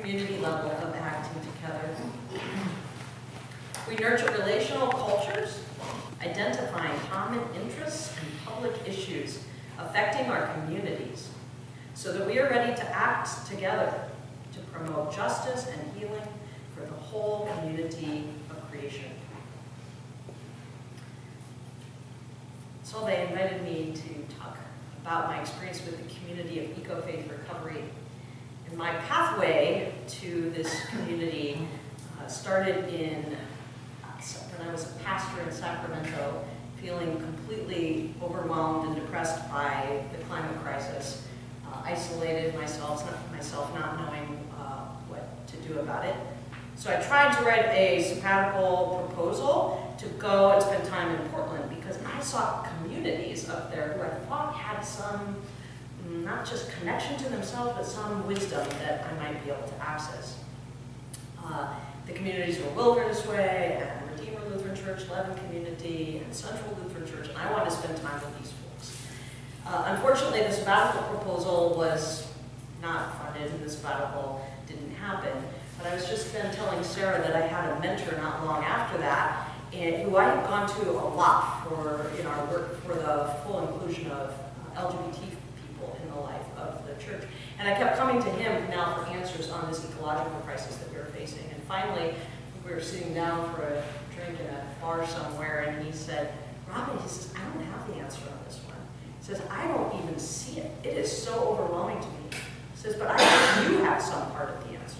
community level of acting together. We nurture relational cultures, identifying common interests and public issues affecting our communities, so that we are ready to act together to promote justice and healing for the whole community of creation. So they invited me to talk about my experience with the community of Eco-Faith Recovery. And my pathway to this community uh, started in, when I was a pastor in Sacramento, feeling completely overwhelmed and depressed by the climate crisis, uh, isolated myself, myself not knowing uh, what to do about it. So I tried to write a sabbatical proposal to go and spend time in Portland because I saw communities up there who I thought had some, not just connection to themselves, but some wisdom that I might be able to access. Uh, the communities were Wilderness Way and Redeemer Lutheran Church, Leaven Community, and Central Lutheran Church, and I wanted to spend time with these folks. Uh, unfortunately, the sabbatical proposal was not funded, and the sabbatical didn't happen. But I was just then telling Sarah that I had a mentor not long after that, and who I had gone to a lot for in our work for the full inclusion of uh, LGBT in the life of the church. And I kept coming to him now for answers on this ecological crisis that we were facing. And finally, we were sitting down for a drink in a bar somewhere, and he said, Robyn, he says, I don't have the answer on this one. He says, I don't even see it. It is so overwhelming to me. He says, but I think you have some part of the answer.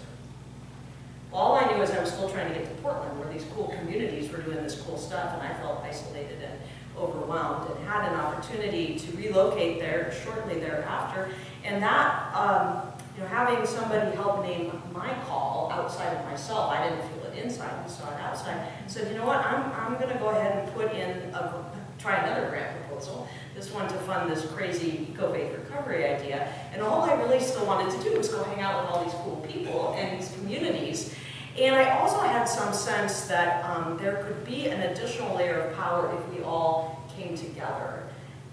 All I knew is I was still trying to get to Portland, where these cool communities were doing this cool stuff, and I felt isolated and overwhelmed, and had an opportunity to relocate there shortly thereafter. And that, um, you know, having somebody help name my call outside of myself, I didn't feel it inside, I saw it outside, said, you know what, I'm, I'm going to go ahead and put in a, try another grant proposal, this one to fund this crazy eco-faith recovery idea. And all I really still wanted to do was go hang out with all these cool people and these communities and I also had some sense that um, there could be an additional layer of power if we all came together.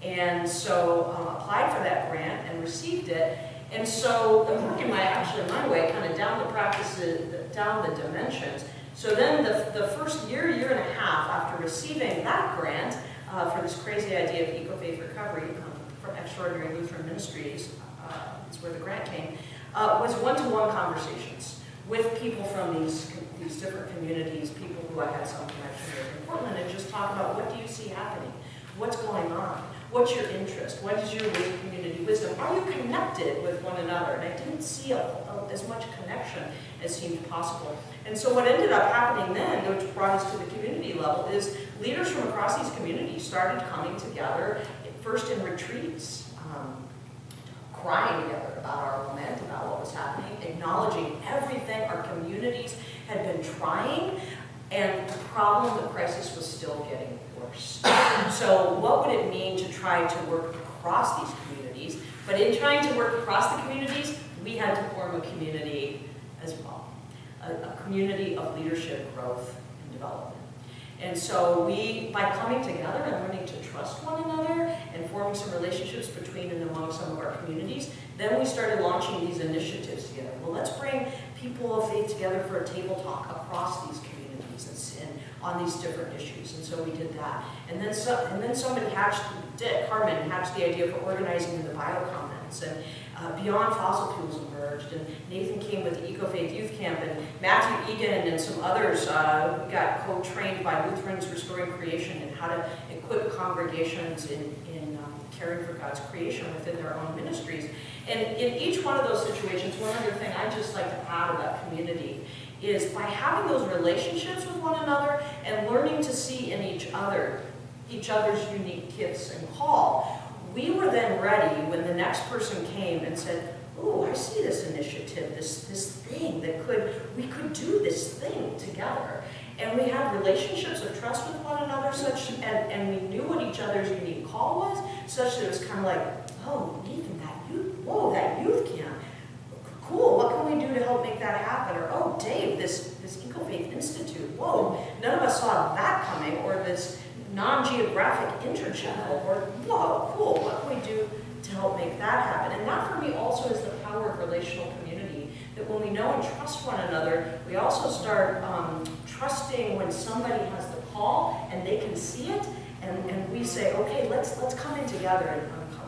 And so um, applied for that grant and received it. And so I'm working my, actually my way, kind of down the practices, down the dimensions. So then the, the first year, year and a half after receiving that grant uh, for this crazy idea of eco-faith recovery um, from Extraordinary Lutheran Ministries, uh, is where the grant came, uh, was one-to-one -one conversations with people from these, these different communities, people who I had some connection with in Portland, and just talk about what do you see happening? What's going on? What's your interest? What is your community wisdom? Are you connected with one another? And I didn't see a, a, as much connection as seemed possible. And so what ended up happening then, which brought us to the community level, is leaders from across these communities started coming together, first in retreats, um, crying together about our lament, about what was happening, acknowledging everything our communities had been trying, and the problem, the crisis was still getting worse. So what would it mean to try to work across these communities? But in trying to work across the communities, we had to form a community as well, a, a community of leadership, growth, and development. And so we, by coming together and learning to trust one another and forming some relationships between and among some of our communities, then we started launching these initiatives together. Well, let's bring people of faith together for a table talk across these communities and, on these different issues. And so we did that. And then, so, and then somebody hatched, Dick Harmon hatched the idea for organizing in the biocommons. And uh, Beyond Fossil Fuels emerged, and Nathan came with the Eco-Faith Youth Camp, and Matthew Egan and some others uh, got co-trained by Lutherans Restoring Creation in how to equip congregations in, in um, caring for God's creation within their own ministries. And in each one of those situations, one other thing I just like to add about community is by having those relationships with one another and learning to see in each other each other's unique gifts and call, we were then ready when the next person came and said, oh, I see this initiative, this, this thing that could, we could do this thing together. And we had relationships of trust with one another, such, and, and we knew what each other's unique call was, such that it was kind of like, oh, Nathan, that youth, whoa, that youth camp, cool, what can we do to help make that happen? Or, oh, Dave, this, this Eco-Faith Institute, whoa, none of us saw that coming, or this, non-geographic internship cohort, whoa, cool, what can we do to help make that happen? And that for me also is the power of relational community that when we know and trust one another, we also start um, trusting when somebody has the call and they can see it, and, and we say, okay, let's, let's come in together and uncover